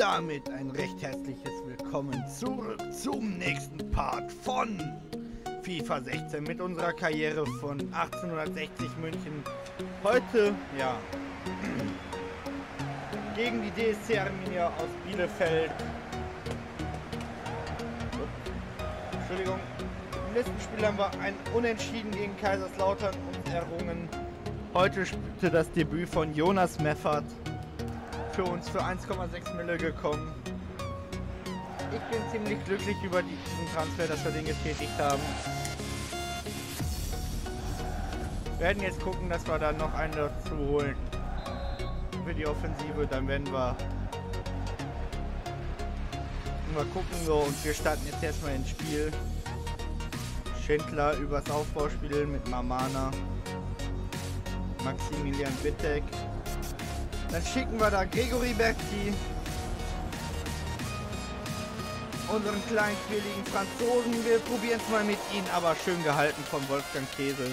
damit ein recht herzliches Willkommen zurück zum nächsten Part von FIFA 16 mit unserer Karriere von 1860 München. Heute, ja, gegen die DSC Arminia aus Bielefeld. Entschuldigung. Im letzten Spiel haben wir ein Unentschieden gegen Kaiserslautern uns errungen. Heute spielte das Debüt von Jonas Meffert für uns für 1,6 Mille gekommen. Ich bin ziemlich glücklich über diesen Transfer, dass wir den getätigt haben. Wir werden jetzt gucken, dass wir da noch einen dazu holen. Für die Offensive, dann werden wir mal gucken so und wir starten jetzt erstmal ins Spiel. Schindler übers Aufbauspiel mit Mamana. Maximilian Wittek. Dann schicken wir da Gregory Berti. Unseren kleinen Franzosen. Wir probieren es mal mit ihnen, aber schön gehalten von Wolfgang Käse.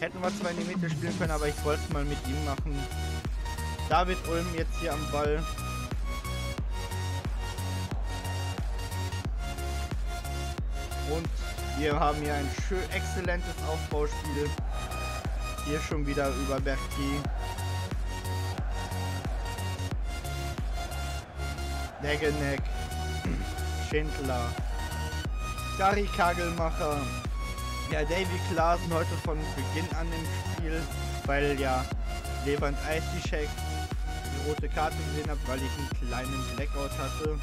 Hätten wir zwar in die Mitte spielen können, aber ich wollte es mal mit ihm machen. David Ulm jetzt hier am Ball. Und wir haben hier ein schön exzellentes Aufbauspiel. Hier schon wieder über Berti. Negenek, Schindler, Gary Kagelmacher, ja, Davy Klaasen heute von Beginn an im Spiel, weil ja Levant Eisischek die rote Karte gesehen hat, weil ich einen kleinen Blackout hatte.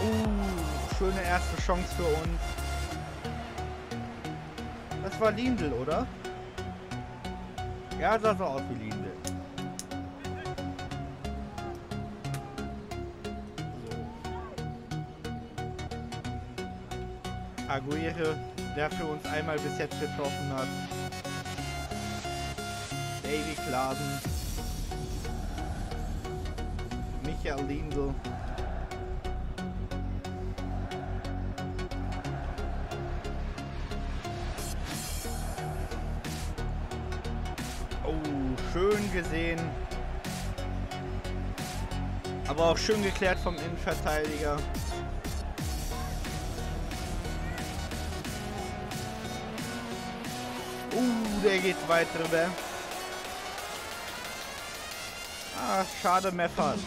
Uh, schöne erste Chance für uns. Das war Lindl, oder? Ja, sah so aus wie Lindl. Aguirre, der für uns einmal bis jetzt getroffen hat. Davy Klasen. Michael Lindl. Oh, schön gesehen. Aber auch schön geklärt vom Innenverteidiger. Der geht weit drüber. Ah, schade Meffert.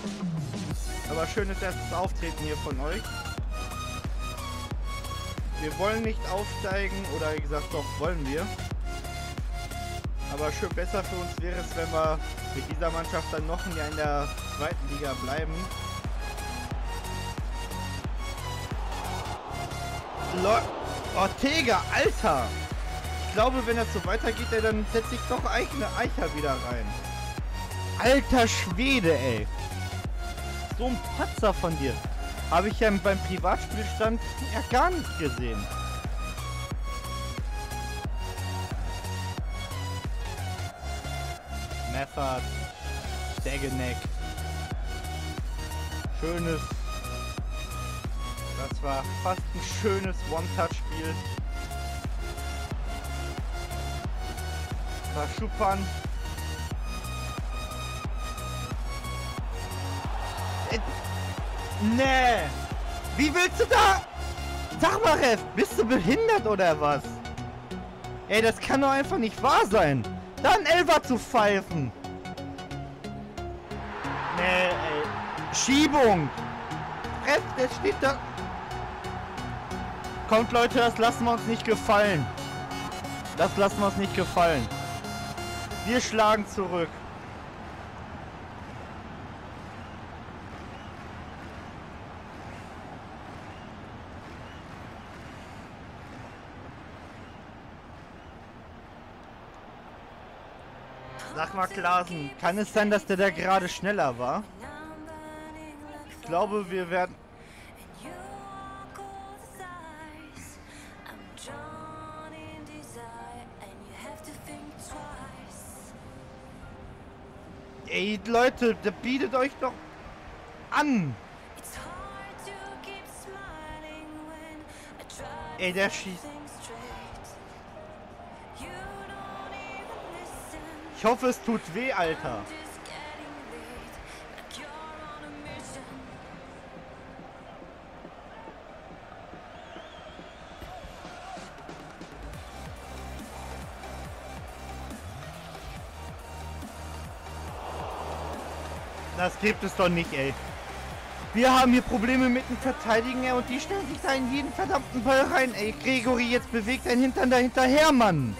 Aber schönes erstes Auftreten hier von euch. Wir wollen nicht aufsteigen, oder wie gesagt, doch, wollen wir. Aber schön besser für uns wäre es, wenn wir mit dieser Mannschaft dann noch ein Jahr in der zweiten Liga bleiben. Lo Ortega, Alter! Glaube, wenn das so weitergeht, ey, dann setze ich doch Eichner Eicher wieder rein. Alter Schwede, ey. So ein Patzer von dir. Habe ich ja beim Privatspielstand ja gar nicht gesehen. Meffert. Dageneck. Schönes. Das war fast ein schönes One-Touch-Spiel. Verschuppern. Äh, nee. Wie willst du da? Sag mal, Ref, bist du behindert oder was? Ey, das kann doch einfach nicht wahr sein. Dann Elfer zu pfeifen. Nee, ey. Schiebung. Ref, der steht da. Kommt, Leute, das lassen wir uns nicht gefallen. Das lassen wir uns nicht gefallen. Wir schlagen zurück. Sag mal, Klasen, kann es sein, dass der da gerade schneller war? Ich glaube, wir werden... Ey, Leute, der bietet euch doch an. Ey, der schießt. Ich hoffe, es tut weh, Alter. Das gibt es doch nicht, ey. Wir haben hier Probleme mit dem Verteidigen, ey, und die stellen sich da in jeden verdammten Ball rein, ey. Gregory, jetzt bewegt dein Hintern da hinterher, Mann.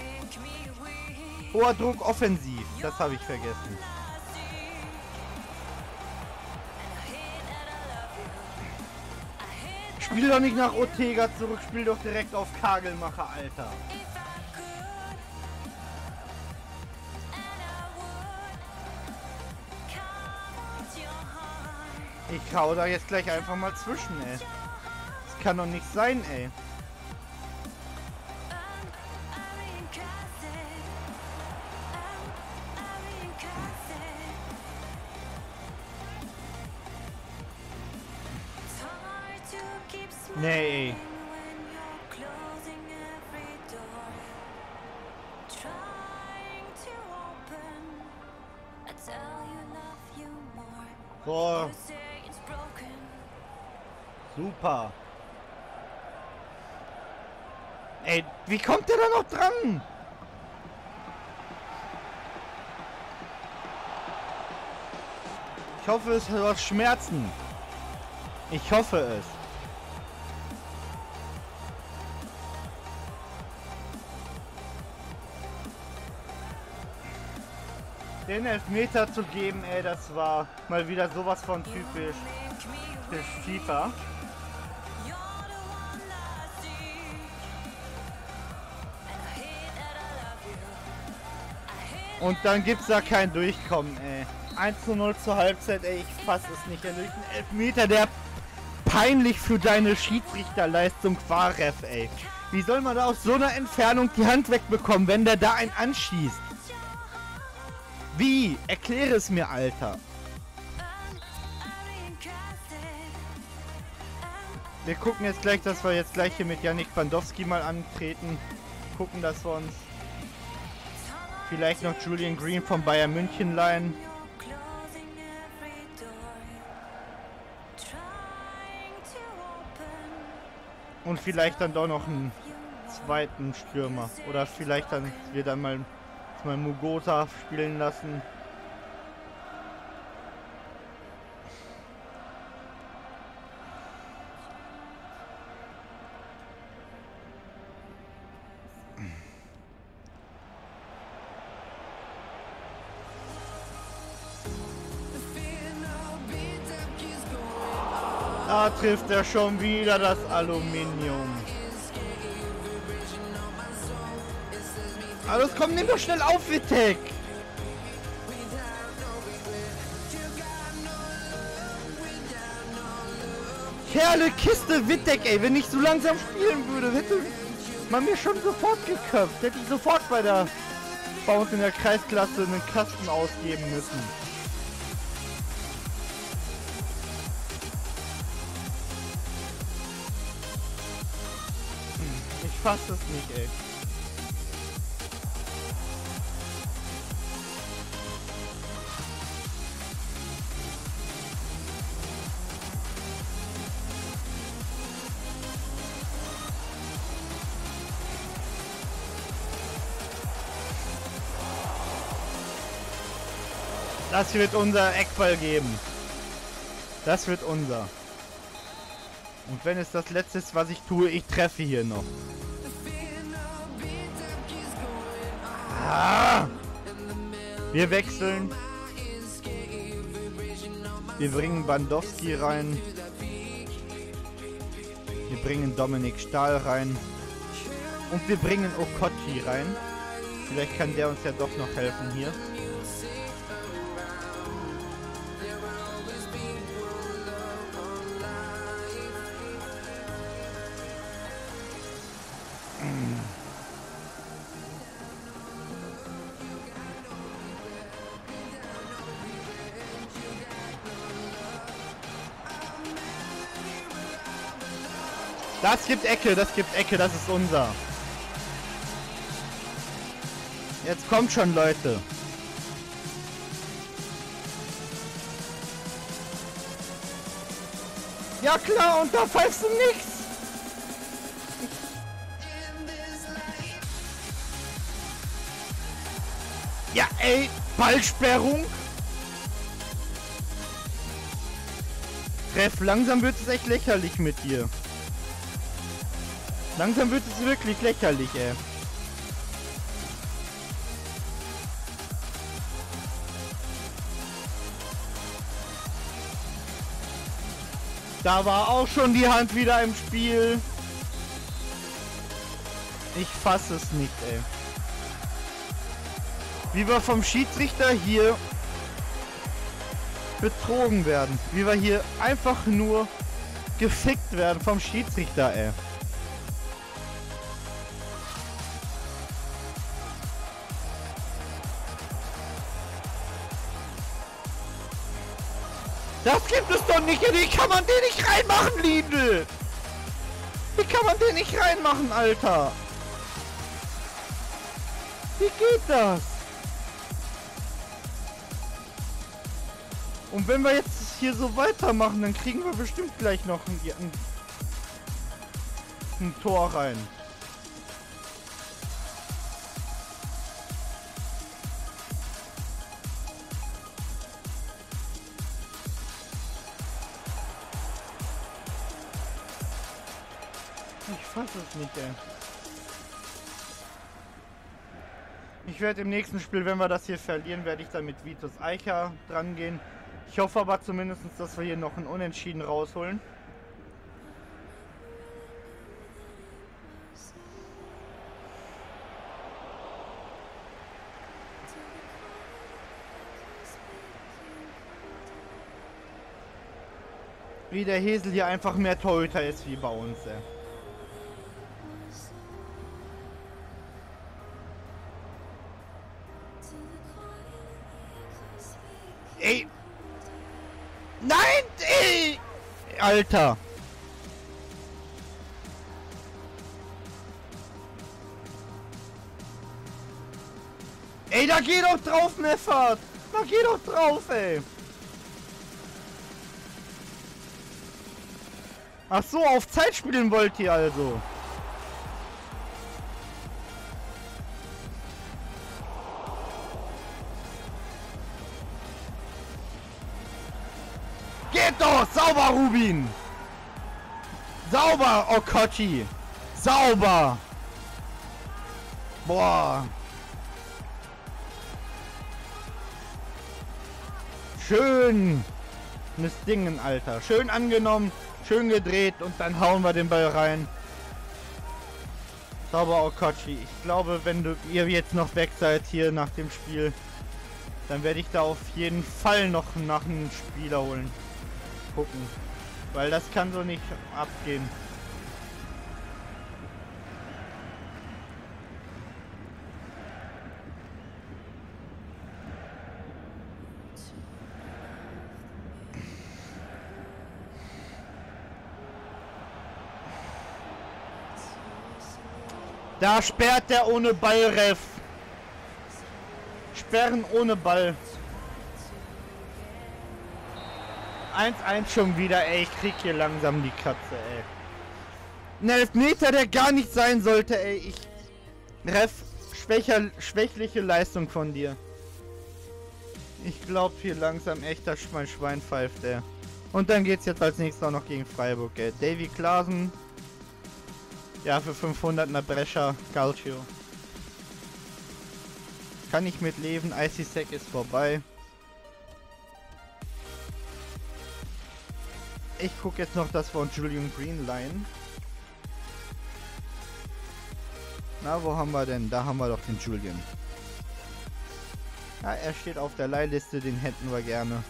Hoher Druck offensiv. Das habe ich vergessen. Spiel doch nicht nach Ortega zurück, spiel doch direkt auf Kagelmacher, Alter. Ich hau da jetzt gleich einfach mal zwischen, ey. Das kann doch nicht sein, ey. Nee, ey. Super. Ey, wie kommt der da noch dran? Ich hoffe, es hat Schmerzen. Ich hoffe es. Den Elfmeter zu geben, ey, das war mal wieder sowas von typisch FIFA. Und dann gibt's da kein Durchkommen, ey. 1 zu 0 zur Halbzeit, ey, ich fass es nicht. Durch einen Elfmeter, der peinlich für deine Schiedsrichterleistung war, Ref, ey. Wie soll man da aus so einer Entfernung die Hand wegbekommen, wenn der da einen anschießt? Wie? Erkläre es mir, Alter. Wir gucken jetzt gleich, dass wir jetzt gleich hier mit Yannick Bandowski mal antreten. Gucken, dass wir uns vielleicht noch Julian Green von Bayern München leihen. Und vielleicht dann doch noch einen zweiten Stürmer. Oder vielleicht dann wir dann mal mal Mugota spielen lassen. Da trifft er schon wieder das Aluminium. Alles komm, nimm doch schnell auf, Vitek! Kerle Kiste Wittek, ey, wenn ich so langsam spielen würde, hätte man mir schon sofort geköpft. Hätte ich sofort bei der bei uns in der Kreisklasse einen Kasten ausgeben müssen. Fass das nicht, ey. Das wird unser Eckball geben. Das wird unser. Und wenn es das letzte ist, was ich tue, ich treffe hier noch. Wir wechseln. Wir bringen Bandowski rein. Wir bringen Dominik Stahl rein. Und wir bringen Okochi rein. Vielleicht kann der uns ja doch noch helfen hier. Das gibt Ecke, das gibt Ecke, das ist unser. Jetzt kommt schon, Leute. Ja klar, und da pfeifst du nichts. Ja, ey, Ballsperrung. Ref, langsam wird es echt lächerlich mit dir. Langsam wird es wirklich lächerlich, ey. Da war auch schon die Hand wieder im Spiel. Ich fasse es nicht, ey. Wie wir vom Schiedsrichter hier betrogen werden. Wie wir hier einfach nur gefickt werden vom Schiedsrichter, ey. Nicht! Wie kann man den nicht reinmachen, Lidl? Wie kann man den nicht reinmachen, Alter? Wie geht das? Und wenn wir jetzt hier so weitermachen, dann kriegen wir bestimmt gleich noch ein, ein, ein Tor rein. Ich fasse es nicht, ey. Ich werde im nächsten Spiel, wenn wir das hier verlieren, werde ich dann mit Vitus Eicher dran gehen. Ich hoffe aber zumindest, dass wir hier noch ein Unentschieden rausholen. Wie der Hesel hier einfach mehr Torhüter ist wie bei uns. Ey! Alter! Ey, da geh doch drauf, Meffert! Da geh doch drauf, ey! Ach so, auf Zeit spielen wollt ihr also. Rubin! Sauber, Okochi! Sauber! Boah! Schön! Das Dingen, Alter. Schön angenommen, schön gedreht und dann hauen wir den Ball rein. Sauber, Okochi. Ich glaube, wenn du, ihr jetzt noch weg seid hier nach dem Spiel, dann werde ich da auf jeden Fall noch nach einem Spieler holen gucken. Weil das kann so nicht abgehen. Da sperrt der ohne Ball, Ref. Sperren ohne Ball. 1-1 schon wieder, ey. Ich krieg hier langsam die Katze, ey. Ein Elfmeter, der gar nicht sein sollte, ey. Ich. Ref, schwächer, schwächliche Leistung von dir. Ich glaub hier langsam echt, dass mein Schwein pfeift, ey. Und dann geht's jetzt als nächstes auch noch gegen Freiburg, ey. Davy Klaasen. Ja, für 500 einer Brescia. Calcio. Kann ich mit leben. Icy Sack ist vorbei. Ich gucke jetzt noch das von Julian Green Line. Na, wo haben wir denn? Da haben wir doch den Julian. Ja, er steht auf der Leihliste, den hätten wir gerne.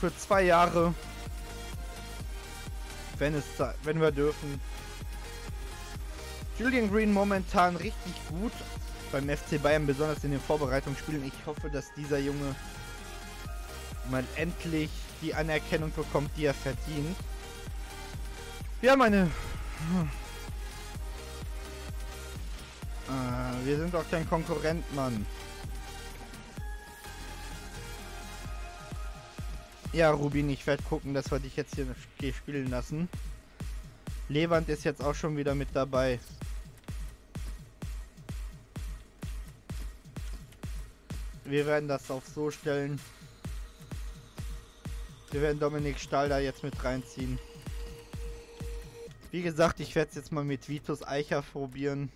Für zwei Jahre. Wenn es wenn wir dürfen. Julian Green momentan richtig gut beim FC Bayern, besonders in den Vorbereitungsspielen. Ich hoffe, dass dieser Junge mal endlich die Anerkennung bekommt, die er verdient. Wir haben eine... Äh, wir sind doch kein Konkurrent, Mann. Ja, Rubin, ich werde gucken, dass wir dich jetzt hier spielen lassen. Levant ist jetzt auch schon wieder mit dabei. Wir werden das auf so stellen, Wir werden Dominik Stahl da jetzt mit reinziehen. Wie gesagt, ich werde es jetzt mal mit Vitus Eicher probieren.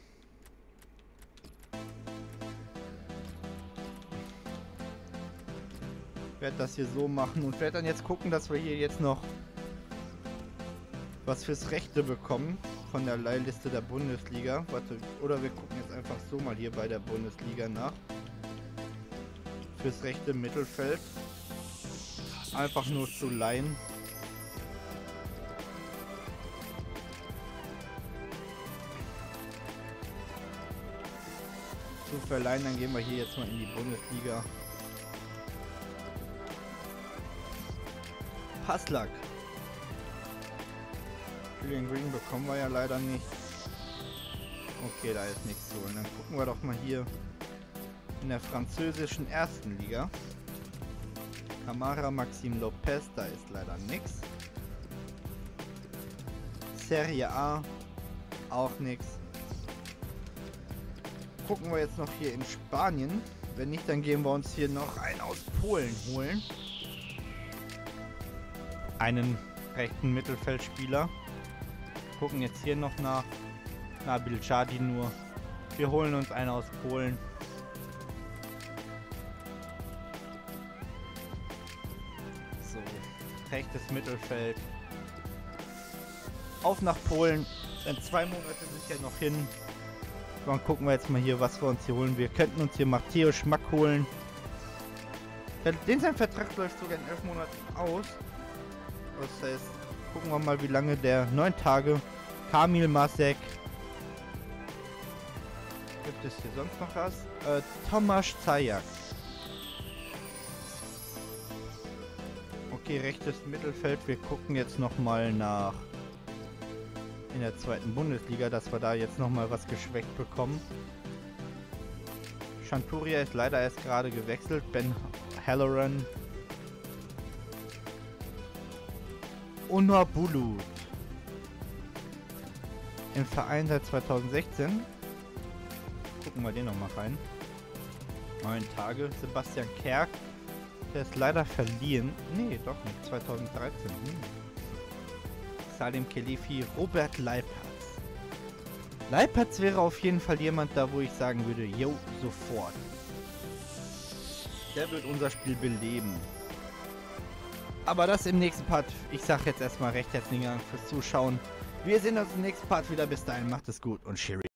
werde das hier so machen und werde dann jetzt gucken, dass wir hier jetzt noch was fürs Rechte bekommen von der Leihliste der Bundesliga. Warte, oder wir gucken jetzt einfach so mal hier bei der Bundesliga nach. Fürs rechte Mittelfeld. Einfach nur zu leihen. Zu verleihen, dann gehen wir hier jetzt mal in die Bundesliga. Passlack. Julian Green bekommen wir ja leider nicht. Okay, da ist nichts zu holen. Dann gucken wir doch mal hier in der französischen ersten Liga. Camara Maxim Lopez, da ist leider nichts. Serie A, auch nichts. Gucken wir jetzt noch hier in Spanien. Wenn nicht, dann gehen wir uns hier noch einen aus Polen holen einen rechten Mittelfeldspieler. Gucken jetzt hier noch nach Nabil Chadi nur. Wir holen uns einen aus Polen. Rechtes Mittelfeld. Auf nach Polen. In zwei Monate sind ja noch hin. Dann gucken wir jetzt mal hier, was wir uns hier holen. Wir könnten uns hier Matteo Schmack holen. Den sein Vertrag läuft sogar in elf Monaten aus. Das heißt, gucken wir mal, wie lange der... Neun Tage. Kamil Masek. Gibt es hier sonst noch was? Äh, Tomasz Zajak. Okay, rechtes Mittelfeld. Wir gucken jetzt nochmal nach in der zweiten Bundesliga, dass wir da jetzt nochmal was geschwächt bekommen. Chanturia ist leider erst gerade gewechselt. Ben Halloran Unabulu. Im Verein seit 2016. Gucken wir den nochmal rein. Neun Tage. Sebastian Kerk. Der ist leider verliehen. Nee, doch nicht. 2013. Hm. Salim Kelifi. Robert Leipertz. Leipertz wäre auf jeden Fall jemand da, wo ich sagen würde, yo, sofort. Der wird unser Spiel beleben. Aber das im nächsten Part. Ich sag jetzt erstmal recht herzlichen Dank fürs Zuschauen. Wir sehen uns im nächsten Part wieder. Bis dahin, macht es gut und cheerio.